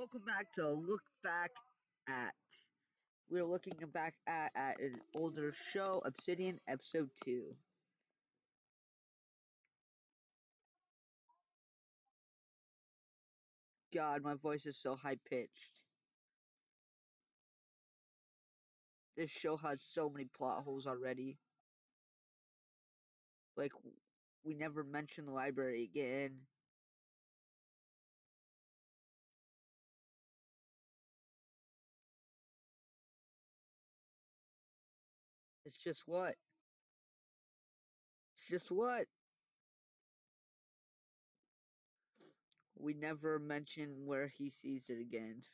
Welcome back to Look Back at. We're looking back at, at an older show, Obsidian, episode 2. God, my voice is so high pitched. This show has so many plot holes already. Like, we never mention the library again. It's just what? It's just what? We never mention where he sees it again.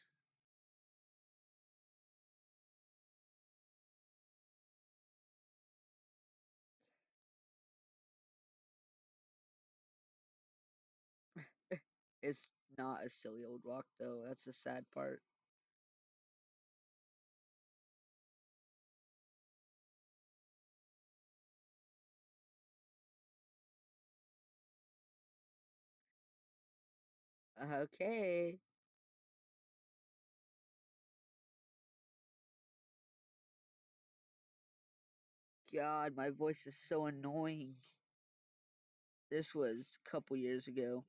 It's not a silly old rock, though. That's the sad part. Okay. God, my voice is so annoying. This was a couple years ago.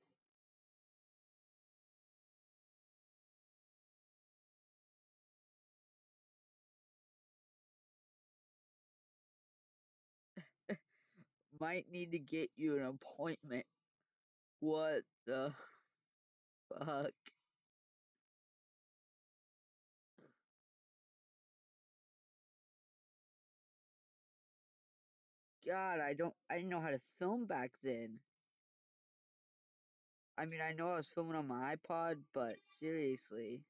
Might need to get you an appointment. What the fuck? God, I don't I didn't know how to film back then. I mean, I know I was filming on my iPod, but seriously.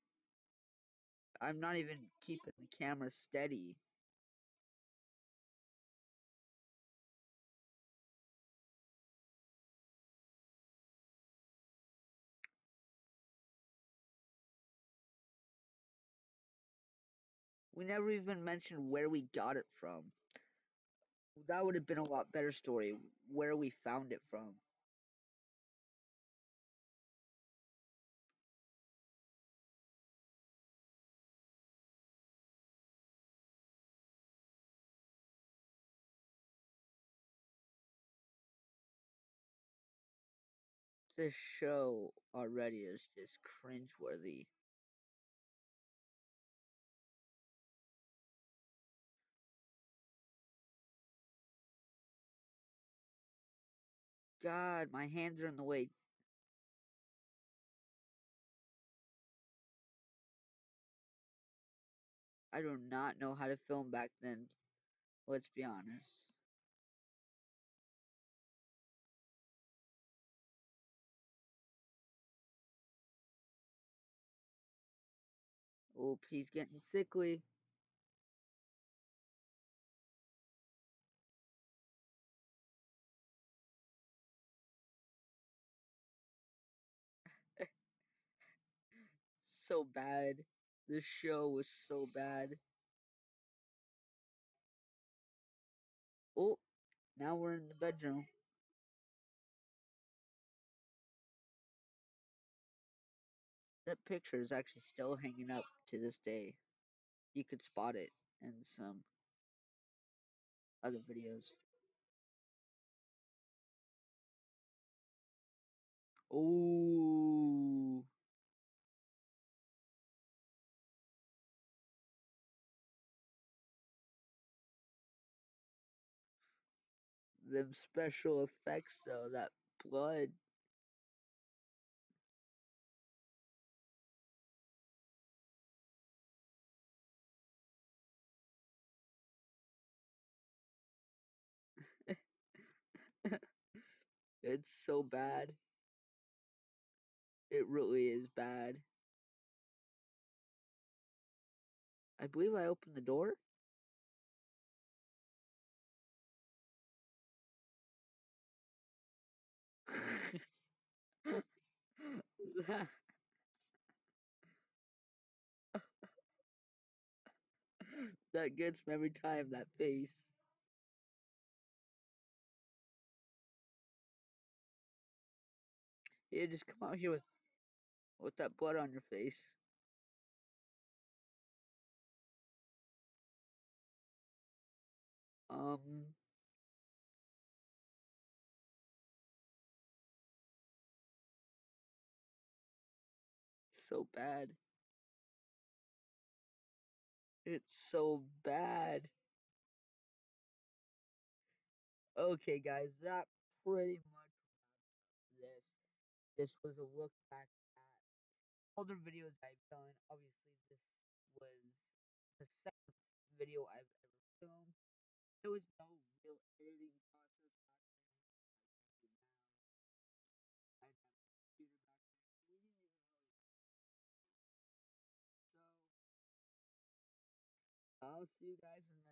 I'm not even keeping the camera steady. We never even mentioned where we got it from. That would have been a lot better story, where we found it from. This show already is just cringeworthy. God, my hands are in the way. I do not know how to film back then. Let's be honest. Oop, he's getting sickly. So bad. This show was so bad. Oh, now we're in the bedroom. That picture is actually still hanging up to this day. You could spot it in some other videos. Oh, them special effects though, that blood. it's so bad. It really is bad. I believe I opened the door. That, that gets me every time, that face. Yeah, just come out here with with that blood on your face. Um, so bad. It's so bad. Okay, guys, that pretty much this. This was a look back at other videos I've done. Obviously, this was the second video I've ever filmed. There was no real editing see you guys in the